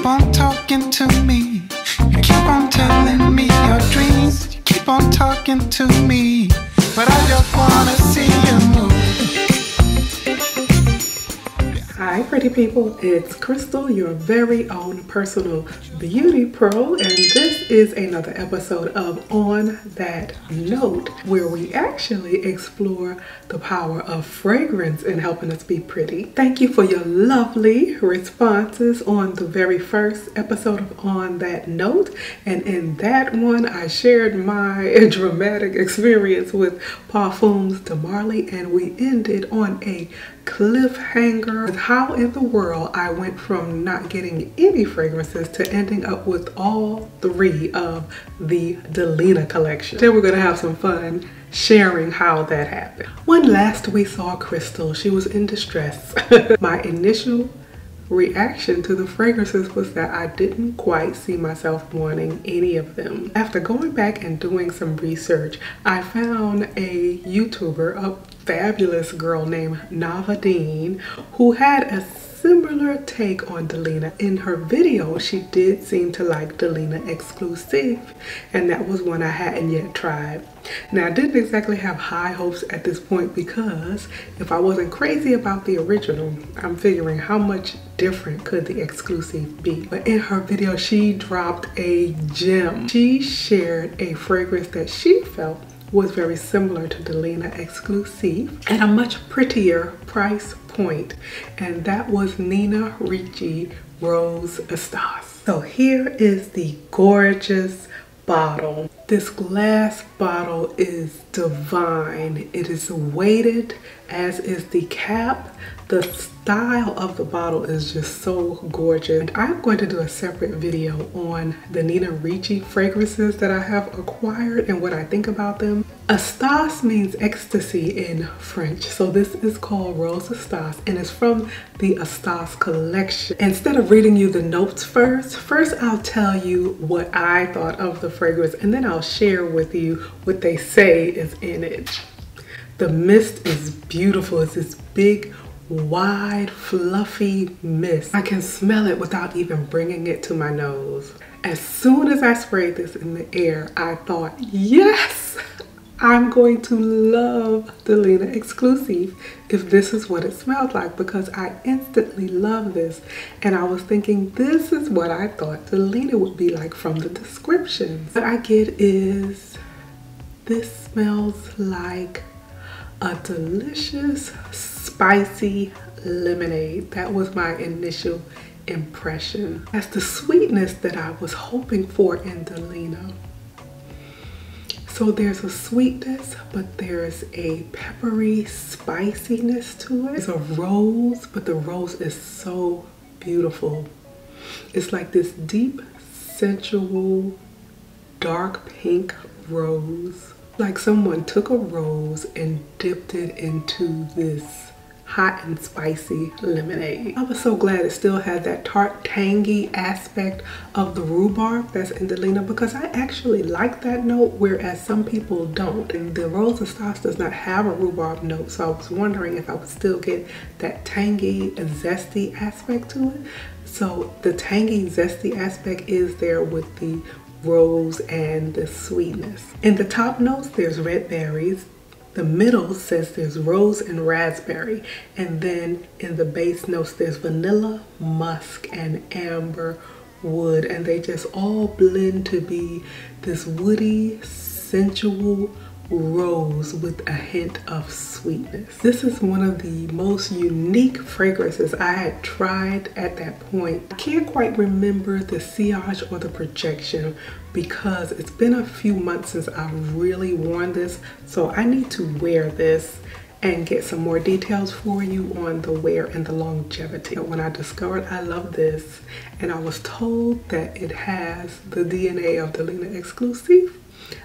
keep on talking to me. You keep on telling me your dreams. You keep on talking to me. But I just wanna pretty people. It's Crystal, your very own personal beauty pro, and this is another episode of On That Note, where we actually explore the power of fragrance in helping us be pretty. Thank you for your lovely responses on the very first episode of On That Note, and in that one, I shared my dramatic experience with Parfums de Marly, and we ended on a cliffhanger how in the world I went from not getting any fragrances to ending up with all three of the Delina collection. Today we're gonna have some fun sharing how that happened. When last we saw Crystal, she was in distress. My initial reaction to the fragrances was that I didn't quite see myself wanting any of them. After going back and doing some research, I found a YouTuber, a fabulous girl named Navadine, who had a similar take on Delina. In her video, she did seem to like Delina Exclusive, and that was one I hadn't yet tried. Now, I didn't exactly have high hopes at this point because if I wasn't crazy about the original, I'm figuring how much different could the exclusive be. But in her video, she dropped a gem. She shared a fragrance that she felt was very similar to Delina Exclusive at a much prettier price point, and that was Nina Ricci Rose Extase. So here is the gorgeous bottle. This glass bottle is divine. It is weighted as is the cap. The style of the bottle is just so gorgeous. And I'm going to do a separate video on the Nina Ricci fragrances that I have acquired and what I think about them. Extase means ecstasy in French. So this is called Rose Extase and it's from the Extase collection. Instead of reading you the notes first, first I'll tell you what I thought of the fragrance and then I'll share with you what they say is in it. The mist is beautiful. It's this big wide, fluffy mist. I can smell it without even bringing it to my nose. As soon as I sprayed this in the air, I thought, yes, I'm going to love Delina Exclusive if this is what it smelled like because I instantly love this. And I was thinking this is what I thought Delina would be like from the description. What I get is this smells like a delicious spicy lemonade. That was my initial impression. That's the sweetness that I was hoping for in Delina. So there's a sweetness, but there's a peppery spiciness to it. It's a rose, but the rose is so beautiful. It's like this deep, sensual, dark pink rose like someone took a rose and dipped it into this hot and spicy lemonade. I was so glad it still had that tart tangy aspect of the rhubarb that's in Delina because I actually like that note whereas some people don't. And the Rose Extase does not have a rhubarb note so I was wondering if I would still get that tangy zesty aspect to it. So the tangy zesty aspect is there with the rose and the sweetness. In the top notes, there's red berries. The middle says there's rose and raspberry. And then in the base notes, there's vanilla, musk, and amber wood. And they just all blend to be this woody, sensual, rose with a hint of sweetness. This is one of the most unique fragrances I had tried at that point. I can't quite remember the sillage or the projection because it's been a few months since I've really worn this so I need to wear this and get some more details for you on the wear and the longevity. When I discovered I love this and I was told that it has the DNA of Delina Exclusive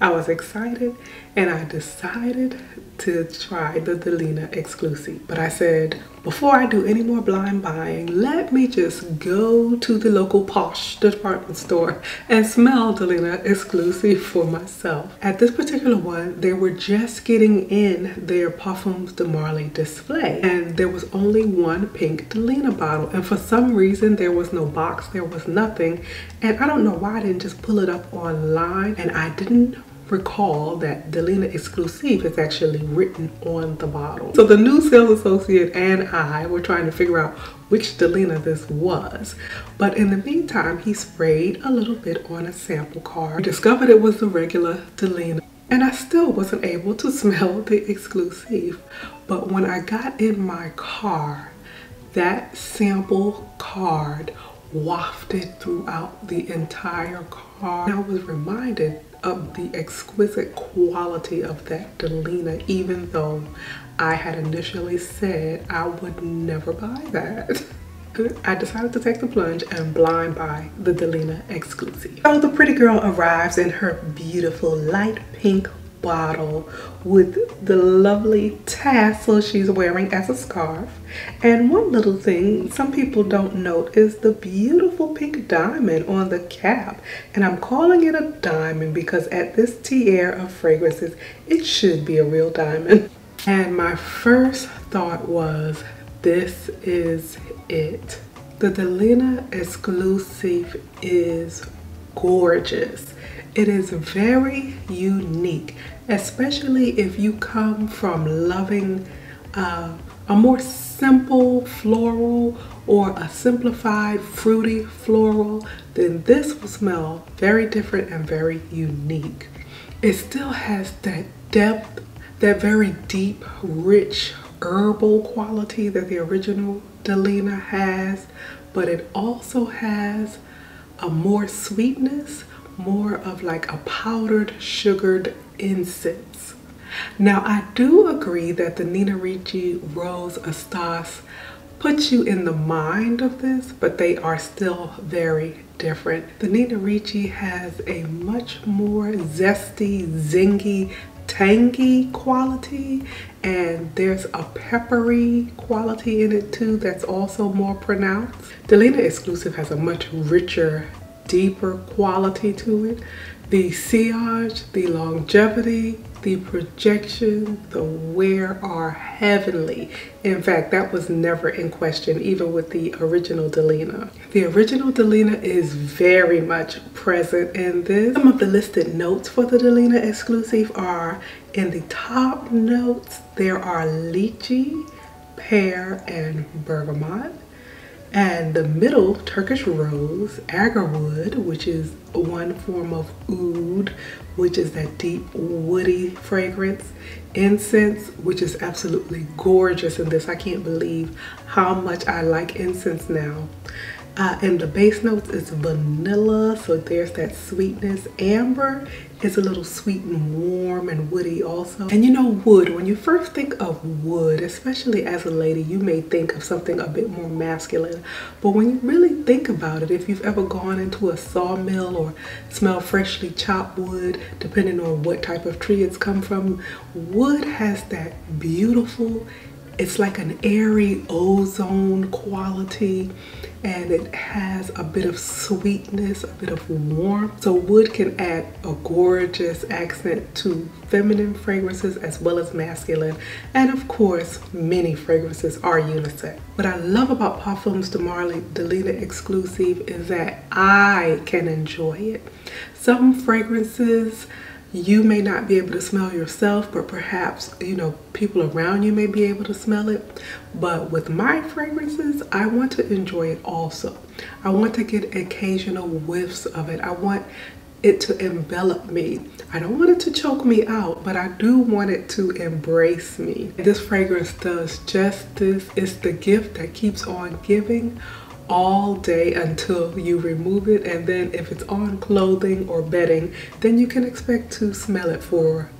I was excited and I decided to try the Delina exclusive. But I said, before I do any more blind buying, let me just go to the local posh department store and smell Delina exclusive for myself. At this particular one, they were just getting in their Parfums de Marly display and there was only one pink Delina bottle and for some reason there was no box, there was nothing and I don't know why I didn't just pull it up online and I didn't recall that Delina Exclusive is actually written on the bottle. So the new sales associate and I were trying to figure out which Delina this was. But in the meantime, he sprayed a little bit on a sample card. We discovered it was the regular Delina and I still wasn't able to smell the exclusive. But when I got in my car, that sample card wafted throughout the entire car. I was reminded of the exquisite quality of that Delina, even though I had initially said I would never buy that. I decided to take the plunge and blind buy the Delina exclusive. So the pretty girl arrives in her beautiful light pink bottle with the lovely tassel she's wearing as a scarf. And one little thing some people don't note is the beautiful pink diamond on the cap. And I'm calling it a diamond because at this tier of fragrances, it should be a real diamond. And my first thought was, this is it. The Delina exclusive is gorgeous. It is very unique, especially if you come from loving uh, a more simple floral or a simplified fruity floral, then this will smell very different and very unique. It still has that depth, that very deep, rich herbal quality that the original Delina has, but it also has a more sweetness more of like a powdered sugared incense. Now I do agree that the Nina Ricci Rose Extase puts you in the mind of this, but they are still very different. The Nina Ricci has a much more zesty, zingy, tangy quality and there's a peppery quality in it too that's also more pronounced. Delina Exclusive has a much richer deeper quality to it. The sillage, the longevity, the projection, the wear are heavenly. In fact, that was never in question, even with the original Delina. The original Delina is very much present in this. Some of the listed notes for the Delina exclusive are in the top notes, there are lychee, pear, and bergamot and the middle Turkish rose, agarwood, which is one form of oud, which is that deep woody fragrance, incense, which is absolutely gorgeous in this. I can't believe how much I like incense now. Uh, and the base notes is vanilla, so there's that sweetness. Amber is a little sweet and warm and woody also. And you know wood, when you first think of wood, especially as a lady, you may think of something a bit more masculine. But when you really think about it, if you've ever gone into a sawmill or smell freshly chopped wood, depending on what type of tree it's come from, wood has that beautiful it's like an airy ozone quality and it has a bit of sweetness, a bit of warmth. So wood can add a gorgeous accent to feminine fragrances as well as masculine. And of course, many fragrances are unisex. What I love about Parfums de Marly Delina Exclusive is that I can enjoy it. Some fragrances you may not be able to smell yourself, but perhaps, you know, people around you may be able to smell it. But with my fragrances, I want to enjoy it also. I want to get occasional whiffs of it. I want it to envelop me. I don't want it to choke me out, but I do want it to embrace me. This fragrance does just this. It's the gift that keeps on giving all day until you remove it and then if it's on clothing or bedding then you can expect to smell it for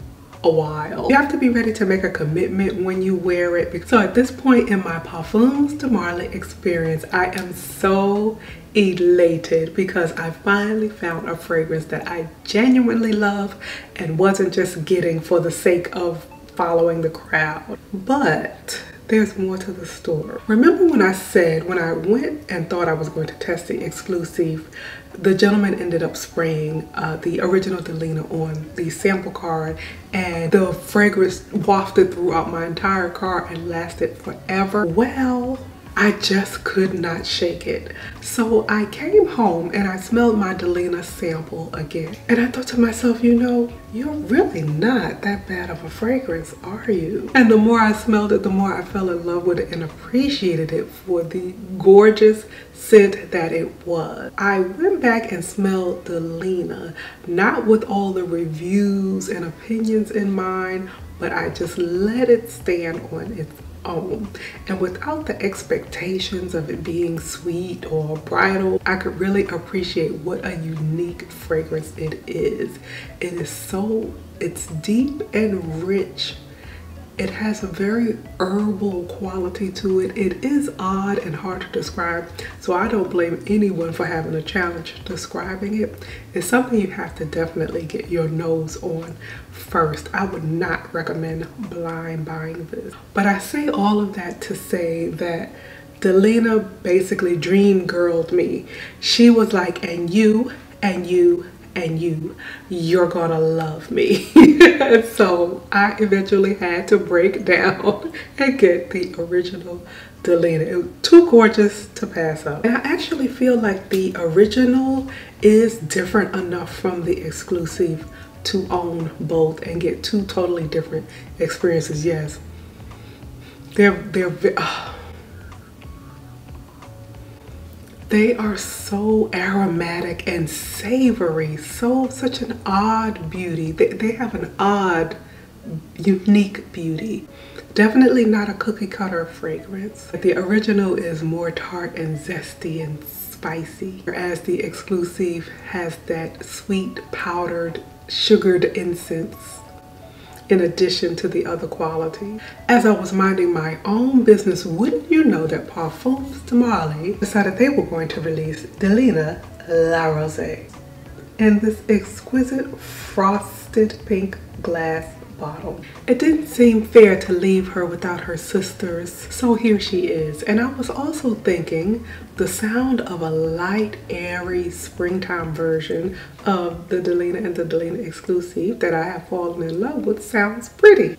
a while. You have to be ready to make a commitment when you wear it. So at this point in my Parfums de Marly experience, I am so elated because I finally found a fragrance that I genuinely love and wasn't just getting for the sake of following the crowd. But there's more to the story. Remember when I said when I went and thought I was going to test the exclusive, the gentleman ended up spraying uh, the original Delina on the sample card and the fragrance wafted throughout my entire car and lasted forever. Well, I just could not shake it. So I came home and I smelled my Delina sample again. And I thought to myself, you know, you're really not that bad of a fragrance, are you? And the more I smelled it, the more I fell in love with it and appreciated it for the gorgeous scent that it was. I went back and smelled Delina, not with all the reviews and opinions in mind, but I just let it stand on its own. And without the expectations of it being sweet or bridal, I could really appreciate what a unique fragrance it is. It is so, it's deep and rich it has a very herbal quality to it. It is odd and hard to describe, so I don't blame anyone for having a challenge describing it. It's something you have to definitely get your nose on first. I would not recommend blind buying this. But I say all of that to say that Delina basically dream girled me. She was like, and you, and you, and you, you're gonna love me. so I eventually had to break down and get the original Delina. It was too gorgeous to pass up. And I actually feel like the original is different enough from the exclusive to own both and get two totally different experiences. Yes, they're, they're, They are so aromatic and savory, so such an odd beauty. They, they have an odd, unique beauty. Definitely not a cookie cutter fragrance. The original is more tart and zesty and spicy, whereas the exclusive has that sweet powdered sugared incense in addition to the other quality. As I was minding my own business, wouldn't you know that Parfums de Marly decided they were going to release Delina La Rosée in this exquisite frosted pink glass bottle. It didn't seem fair to leave her without her sisters, so here she is. And I was also thinking the sound of a light, airy springtime version of the Delina and the Delina exclusive that I have fallen in love with sounds pretty.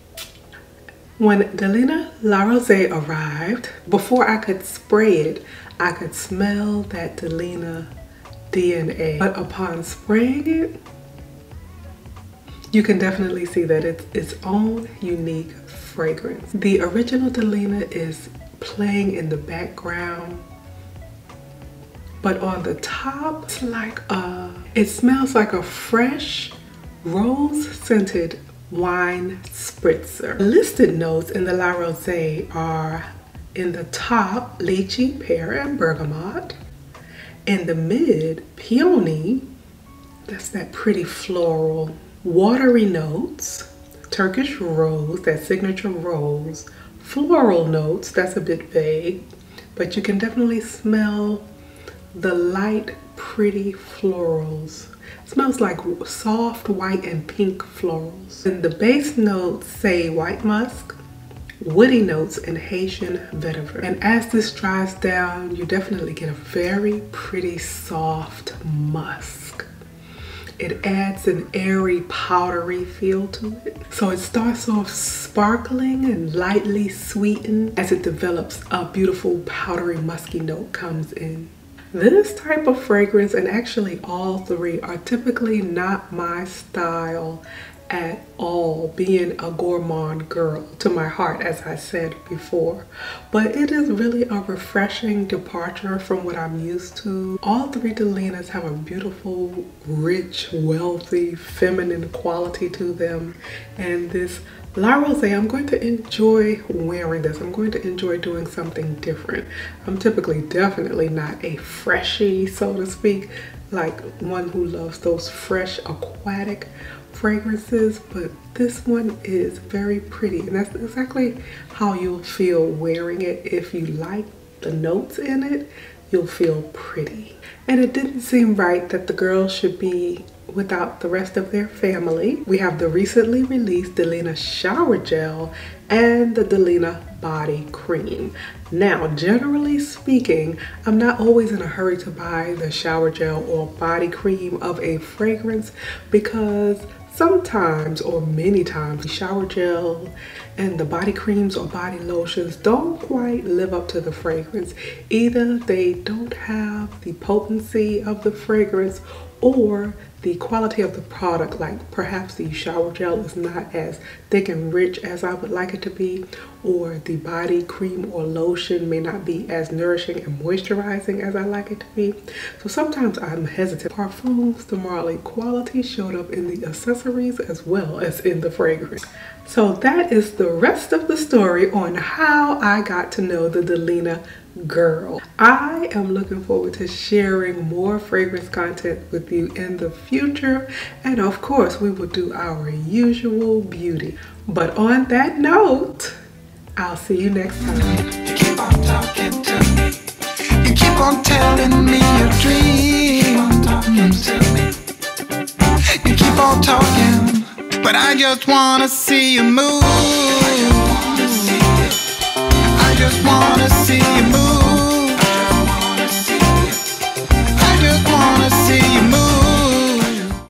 When Delina La Rosée arrived, before I could spray it, I could smell that Delina DNA. But upon spraying it, you can definitely see that it's its own unique fragrance. The original Delina is playing in the background, but on the top, it's like a, it smells like a fresh rose scented wine spritzer. Listed notes in the La Rosée are in the top, lychee, pear, and bergamot. In the mid, peony, that's that pretty floral watery notes, Turkish rose, that signature rose, floral notes, that's a bit vague, but you can definitely smell the light, pretty florals. It smells like soft white and pink florals. And the base notes say white musk, woody notes, and Haitian vetiver. And as this dries down, you definitely get a very pretty soft musk it adds an airy powdery feel to it. So it starts off sparkling and lightly sweetened as it develops a beautiful powdery musky note comes in. This type of fragrance and actually all three are typically not my style at all being a gourmand girl to my heart as I said before but it is really a refreshing departure from what I'm used to all three Delinas have a beautiful rich wealthy feminine quality to them and this La Rosée, I'm going to enjoy wearing this. I'm going to enjoy doing something different. I'm typically definitely not a freshie, so to speak, like one who loves those fresh aquatic fragrances, but this one is very pretty. And that's exactly how you'll feel wearing it. If you like the notes in it, you'll feel pretty. And it didn't seem right that the girls should be without the rest of their family. We have the recently released Delina Shower Gel and the Delina body cream. Now, generally speaking, I'm not always in a hurry to buy the shower gel or body cream of a fragrance because sometimes or many times the shower gel and the body creams or body lotions don't quite live up to the fragrance. Either they don't have the potency of the fragrance or the quality of the product like perhaps the shower gel is not as thick and rich as I would like it to be or the body cream or lotion may not be as nourishing and moisturizing as I like it to be. So sometimes I'm hesitant. Parfums de Marly quality showed up in the accessories as well as in the fragrance. So that is the rest of the story on how I got to know the Delina girl. I am looking forward to sharing more fragrance content with you in the future. And of course, we will do our usual beauty. But on that note, I'll see you next time. You keep on talking to me. You keep on telling me your dreams. You keep on talking, but I just wanna see you move. Just wanna see you move.